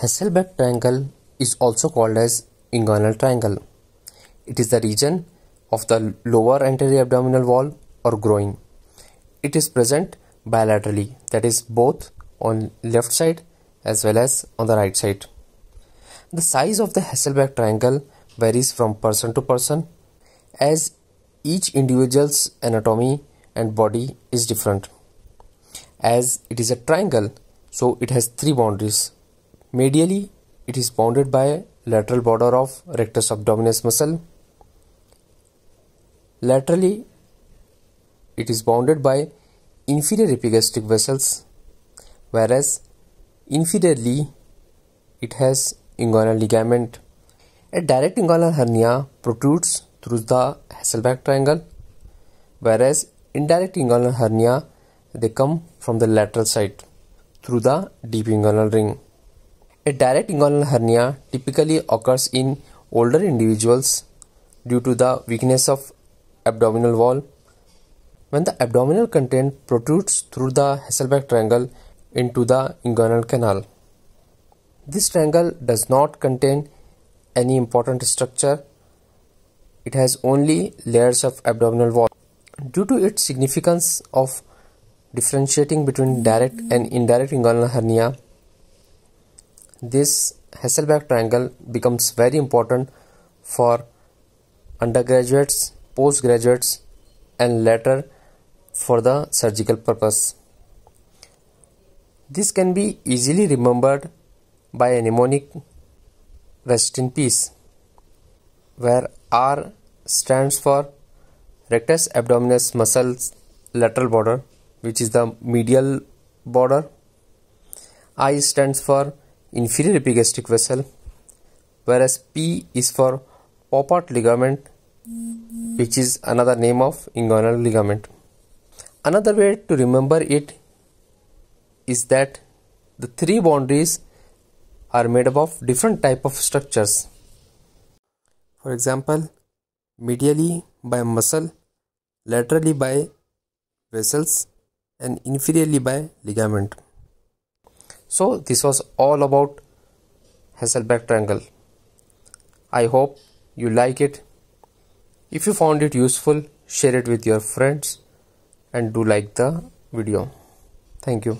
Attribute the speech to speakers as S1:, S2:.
S1: Hesselbach triangle is also called as inguinal triangle. It is the region of the lower anterior abdominal wall or groin. It is present bilaterally, that is both on left side as well as on the right side. The size of the Hesselbach triangle varies from person to person as each individual's anatomy and body is different. As it is a triangle, so it has three boundaries. Medially, it is bounded by lateral border of rectus abdominis muscle. Laterally, it is bounded by inferior epigastric vessels, whereas inferiorly, it has inguinal ligament. A direct inguinal hernia protrudes through the Hesselbach triangle, whereas indirect inguinal hernia they come from the lateral side through the deep inguinal ring. A direct inguinal hernia typically occurs in older individuals due to the weakness of abdominal wall. When the abdominal content protrudes through the Hesselbach triangle into the inguinal canal. This triangle does not contain any important structure. It has only layers of abdominal wall. Due to its significance of differentiating between direct and indirect inguinal hernia, this Hesselbach triangle becomes very important for undergraduates, postgraduates and later for the surgical purpose. This can be easily remembered by a mnemonic rest in peace where R stands for rectus abdominis muscles lateral border which is the medial border. I stands for inferior epigastric vessel whereas P is for Poupart ligament which is another name of inguinal ligament. Another way to remember it is that the three boundaries are made up of different type of structures. For example, medially by muscle, laterally by vessels and inferiorly by ligament. So this was all about Hesselbach triangle. I hope you like it. If you found it useful, share it with your friends and do like the video. Thank you.